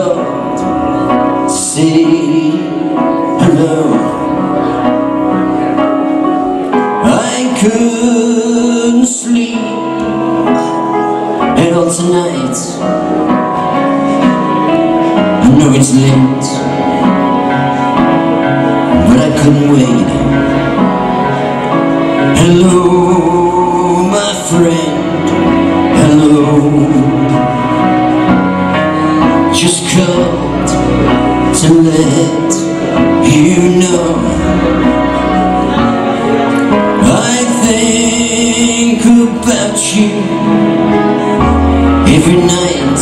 hello, say hello. I couldn't sleep And all tonight. I know it's late, but I couldn't wait. Just called to let you know. I think about you every night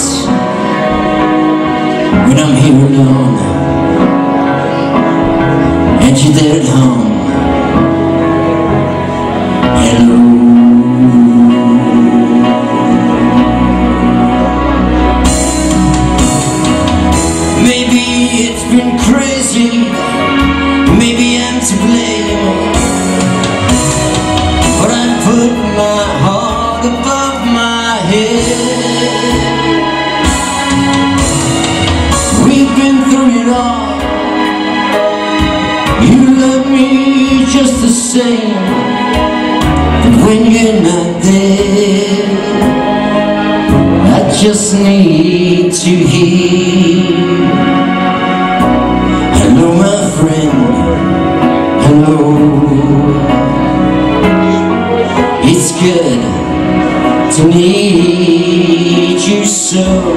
when I'm here alone. And you're there but I put my heart above my head. We've been through it all. You love me just the same. When you're not there, I just need to hear. Good to need you so.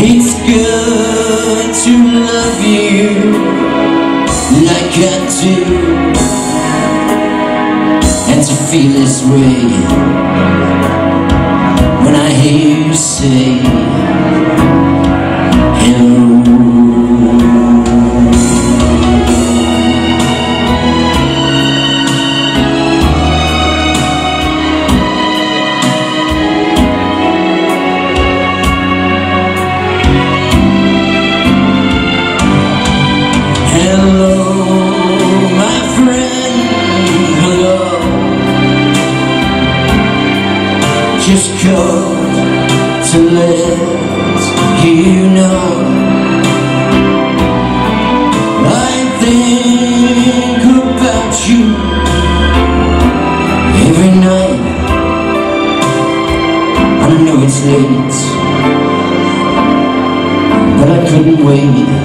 It's good to love you like I do And to feel this way When I hear you say to let you know. I think about you every night. I know it's late But I couldn't wait